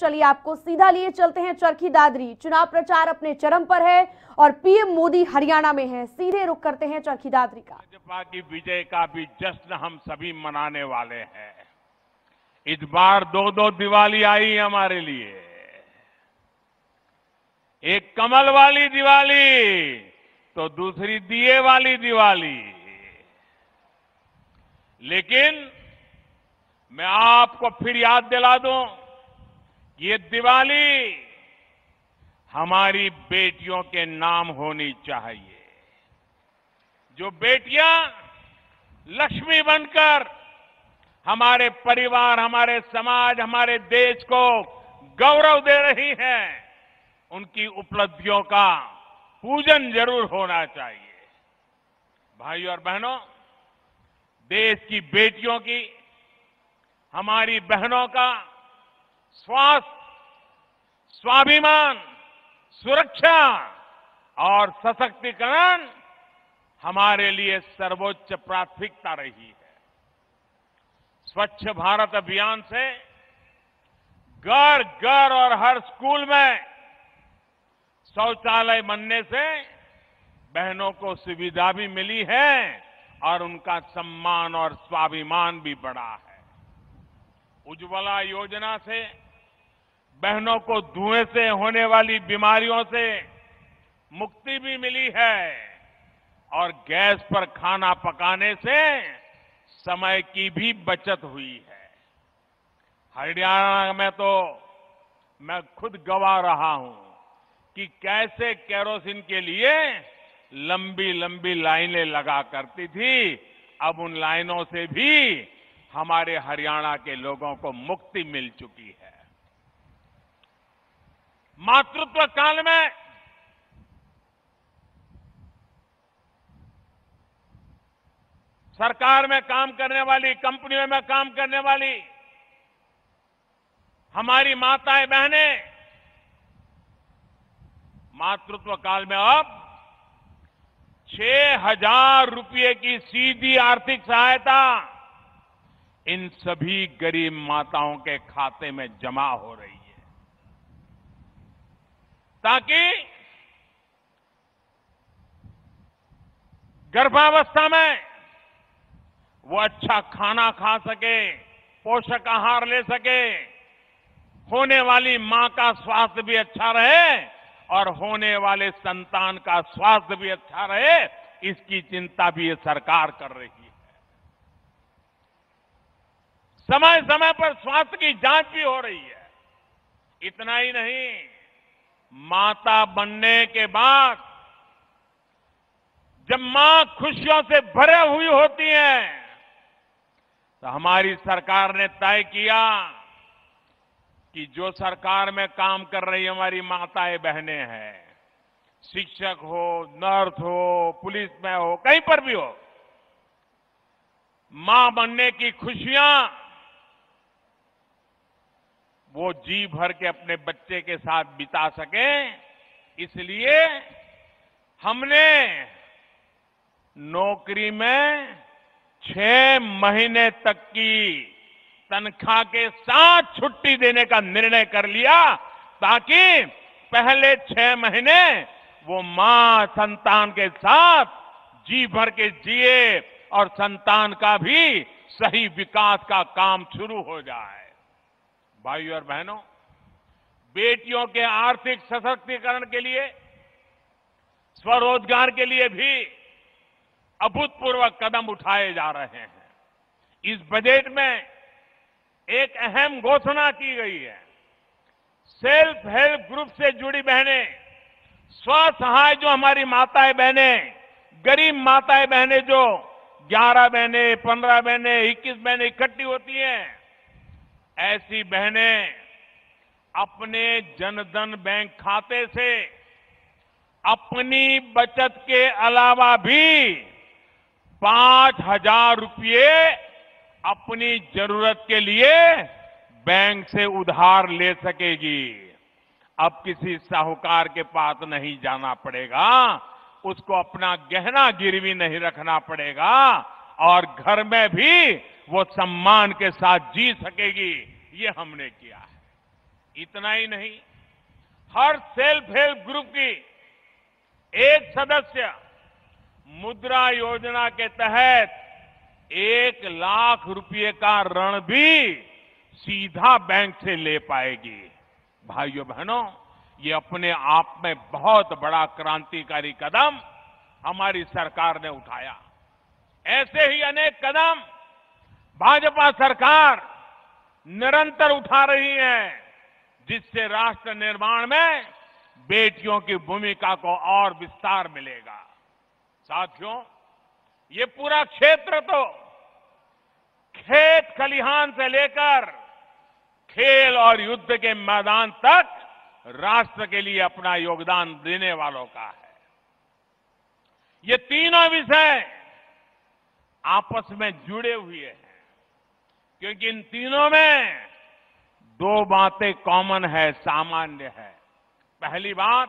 चलिए आपको सीधा लिए चलते हैं चरखी दादरी। चुनाव प्रचार अपने चरम पर है और पीएम मोदी हरियाणा में हैं। सीधे रुख करते हैं चरखी दादरी का। भाजपा की विजय का भी जश्न हम सभी मनाने वाले हैं। इस बार दो दो दिवाली आई है हमारे लिए। एक कमल वाली दिवाली तो दूसरी दिए वाली दिवाली। लेकिन मैं आपको फिर याद दिला दूँ ये दिवाली हमारी बेटियों के नाम होनी चाहिए। जो बेटियाँ लक्ष्मी बनकर हमारे परिवार, हमारे समाज, हमारे देश को गौरव दे रही हैं, उनकी उपलब्धियों का पूजन ज़रूर होना चाहिए। भाइयों और बहनों, देश की बेटियों की, हमारी बहनों का स्वास्थ्य, स्वाभिमान, सुरक्षा और सशक्तिकरण हमारे लिए सर्वोच्च प्राथमिकता रही है। स्वच्छ भारत अभियान से घर घर और हर स्कूल में शौचालय बनने से बहनों को सुविधा भी मिली है और उनका सम्मान और स्वाभिमान भी बढ़ा है। उज्ज्वला योजना से बहनों को धुएँ से होने वाली बीमारियों से मुक्ति भी मिली है और गैस पर खाना पकाने से समय की भी बचत हुई है। हरियाणा में तो मैं खुद गवा रहा हूँ कि कैसे केरोसिन के लिए लंबी लंबी लाइनें लगा करती थी। अब उन लाइनों से भी हमारे हरियाणा के लोगों को मुक्ति मिल चुकी है। मातृत्व काल में सरकार में काम करने वाली, कंपनियों में काम करने वाली, हमारी माताएँ, बहनें, मातृत्व काल में अब छह हज़ार रुपये की सीधी आर्थिक सहायता इन सभी गरीब माताओं के खाते में जमा हो रही है ताकि गर्भावस्था में वो अच्छा खाना खा सके, पोषक आहार ले सके। होने वाली माँ का स्वास्थ्य भी अच्छा रहे और होने वाले संतान का स्वास्थ्य भी अच्छा रहे, इसकी चिंता भी ये सरकार कर रही है। समय समय पर स्वास्थ्य की जाँच भी हो रही है। इतना ही नहीं। माता बनने के बाद जब माँ खुशियों से भरे हुई होती है तो हमारी सरकार ने तय किया कि जो सरकार में काम कर रही हमारी माताएँ बहनें हैं, शिक्षक हो, नर्स हो पुलिस में हो, कहीं पर भी हो, माँ बनने की खुशियाँ वो जी भर के अपने बच्चे के साथ बिता सके। इसलिए हमने नौकरी में छह महीने तक की तनख्वाह के साथ छुट्टी देने का निर्णय कर लिया ताकि पहले छह महीने वो माँ संतान के साथ जी भर के जिए और संतान का भी सही विकास का काम शुरू हो जाए। भाइयों और बहनों, बेटियों के आर्थिक सशक्तिकरण के लिए, स्वरोजगार के लिए भी अभूतपूर्व कदम उठाए जा रहे हैं। इस बजट में एक अहम घोषणा की गई है। सेल्फ हेल्प ग्रुप से जुड़ी बहनें, स्व सहाय जो हमारी माताएँ बहनें, गरीब माताएँ बहनें जो 11 बहनें 15 बहनें 21 बहनें इकट्ठी होती हैं ऐसी बहनें अपने जनधन बैंक खाते से अपनी बचत के अलावा भी पाँच हज़ार रुपये अपनी ज़रूरत के लिए बैंक से उधार ले सकेगी। अब किसी साहूकार के पास नहीं जाना पड़ेगा, उसको अपना गहना गिरवी नहीं रखना पड़ेगा और घर में भी वो सम्मान के साथ जी सकेगी, ये हमने किया है। इतना ही नहीं, हर सेल्फ हेल्प ग्रुप की एक सदस्य मुद्रा योजना के तहत एक लाख रुपए का ऋण भी सीधा बैंक से ले पाएगी। भाइयों बहनों, ये अपने आप में बहुत बड़ा क्रांतिकारी कदम हमारी सरकार ने उठाया। ऐसे ही अनेक कदम भाजपा सरकार निरंतर उठा रही है, जिससे राष्ट्र निर्माण में बेटियों की भूमिका को और विस्तार मिलेगा। साथियों, ये पूरा क्षेत्र तो खेत खलिहान से लेकर खेल और युद्ध के मैदान तक राष्ट्र के लिए अपना योगदान देने वालों का है। ये तीनों विषय आपस में जुड़े हुए हैं। क्योंकि इन तीनों में दो बातें कॉमन है, सामान्य है। पहली बात,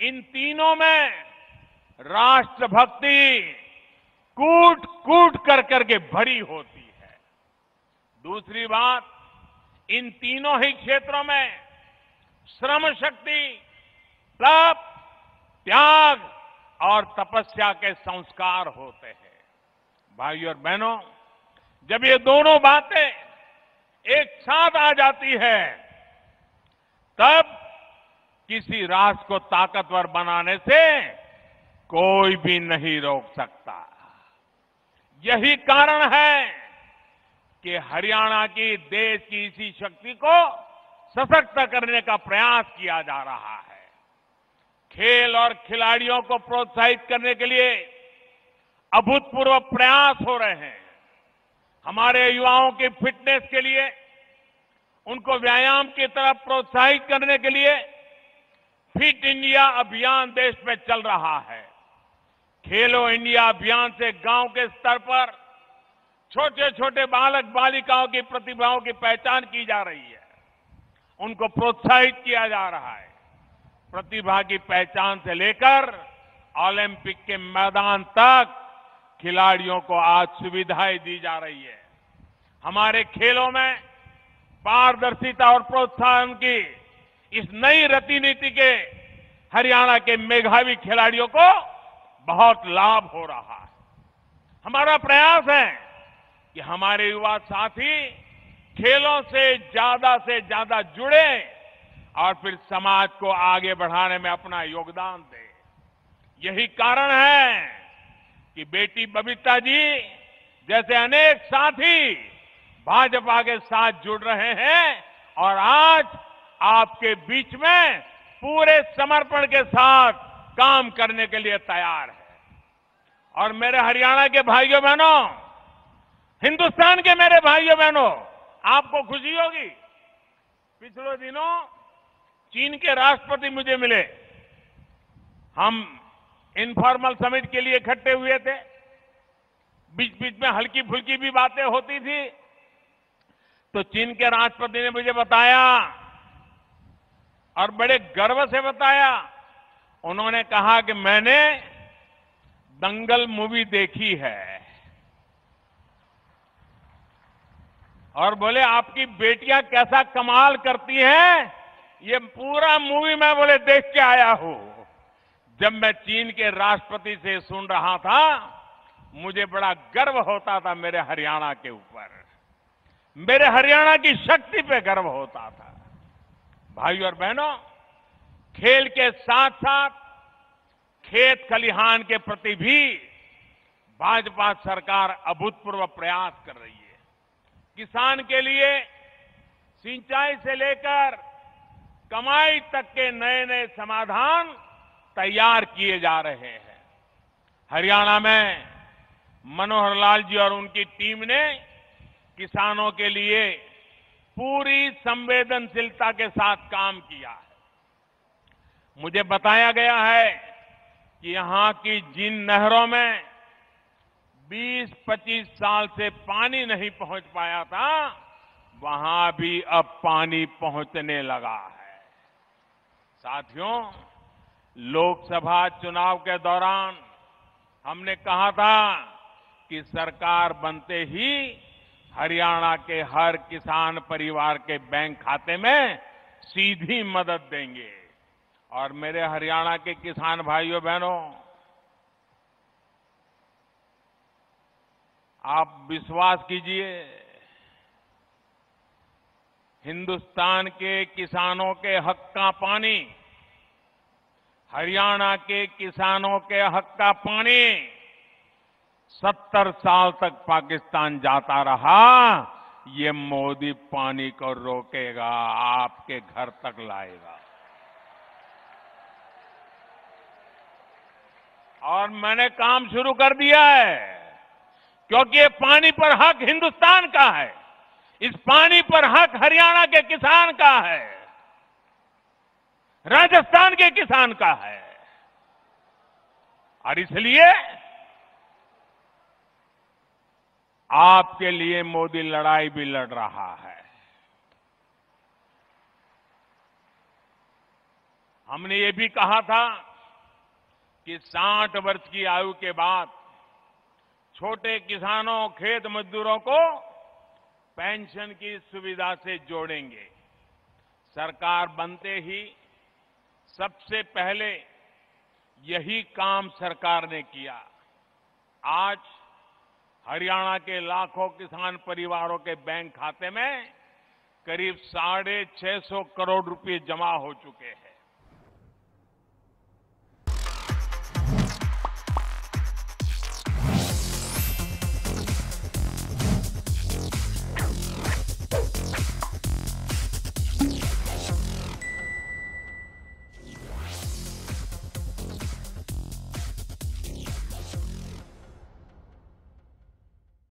इन तीनों में राष्ट्रभक्ति कूट कूट कर करके भरी होती है। दूसरी बात, इन तीनों ही क्षेत्रों में श्रम शक्ति तप त्याग और तपस्या के संस्कार होते हैं। भाइयों और बहनों जब ये दोनों बातें एक साथ आ जाती है, तब किसी राष्ट्र को ताकतवर बनाने से कोई भी नहीं रोक सकता। यही कारण है कि हरियाणा की, देश की इसी शक्ति को सशक्त करने का प्रयास किया जा रहा है। खेल और खिलाड़ियों को प्रोत्साहित करने के लिए अभूतपूर्व प्रयास हो रहे हैं। हमारे युवाओं की फिटनेस के लिए, उनको व्यायाम की तरफ़ प्रोत्साहित करने के लिए फिट इंडिया अभियान देश में चल रहा है। खेलो इंडिया अभियान से गाँव के स्तर पर छोटे छोटे बालक बालिकाओं की प्रतिभाओं की पहचान की जा रही है। उनको प्रोत्साहित किया जा रहा है। प्रतिभा की पहचान से लेकर ओलंपिक के मैदान तक खिलाड़ियों को आज सुविधाएँ दी जा रही है। हमारे खेलों में पारदर्शिता और प्रोत्साहन की इस नई रति नीति के हरियाणा के मेघावी खिलाड़ियों को बहुत लाभ हो रहा है। हमारा प्रयास है कि हमारे युवा साथी खेलों से ज़्यादा से ज़्यादा जुड़े और फिर समाज को आगे बढ़ाने में अपना योगदान दें। यही कारण है कि बेटी बबीता जी, जैसे अनेक साथी भाजपा के साथ जुड़ रहे हैं और आज आपके बीच में पूरे समर्पण के साथ काम करने के लिए तैयार है। और मेरे हरियाणा के भाइयों बहनों, हिंदुस्तान के मेरे भाइयों बहनों, आपको खुशी होगी। पिछले दिनों चीन के राष्ट्रपति मुझे मिले। हम इनफॉर्मल समिट के लिए इकट्ठे हुए थे। बीच बीच में हल्की फुल्की भी बातें होती थी। तो चीन के राष्ट्रपति ने मुझे बताया और बड़े गर्व से बताया। उन्होंने कहा कि मैंने दंगल मूवी देखी है। और बोले, आपकी बेटियाँ कैसा कमाल करती हैं, ये पूरा मूवी मैं बोले देख के आया हूँ। जब मैं चीन के राष्ट्रपति से सुन रहा था, मुझे बड़ा गर्व होता था मेरे हरियाणा के ऊपर। मेरे हरियाणा की शक्ति पे गर्व होता था। भाई और बहनों, खेल के साथ साथ खेत खलिहान के प्रति भी भाजपा सरकार अभूतपूर्व प्रयास कर रही है। किसान के लिए सिंचाई से लेकर कमाई तक के नए नए समाधान तैयार किए जा रहे हैं। हरियाणा में मनोहर लाल जी और उनकी टीम ने किसानों के लिए पूरी संवेदनशीलता के साथ काम किया है। मुझे बताया गया है कि यहाँ की जिन नहरों में 20-25 साल से पानी नहीं पहुँच पाया था, वहाँ भी अब पानी पहुँचने लगा है। साथियों लोकसभा चुनाव के दौरान हमने कहा था कि सरकार बनते ही हरियाणा के हर किसान परिवार के बैंक खाते में सीधी मदद देंगे। और मेरे हरियाणा के किसान भाइयों बहनों, आप विश्वास कीजिए, हिंदुस्तान के किसानों के हक का पानी हरियाणा के किसानों के हक का पानी सत्तर साल तक पाकिस्तान जाता रहा, ये मोदी पानी को रोकेगा, आपके घर तक लाएगा। और मैंने काम शुरू कर दिया है, क्योंकि ये पानी पर हक हिंदुस्तान का है, इस पानी पर हक हरियाणा के किसान का है। राजस्थान के किसान का है। और इसलिए आपके लिए मोदी लड़ाई भी लड़ रहा है। हमने ये भी कहा था कि 60 वर्ष की आयु के बाद छोटे किसानों, खेत मजदूरों को पेंशन की सुविधा से जोड़ेंगे। सरकार बनते ही सबसे पहले यही काम सरकार ने किया। आज हरियाणा के लाखों किसान परिवारों के बैंक खाते में करीब साढ़े छह सौ करोड़ रुपए जमा हो चुके हैं।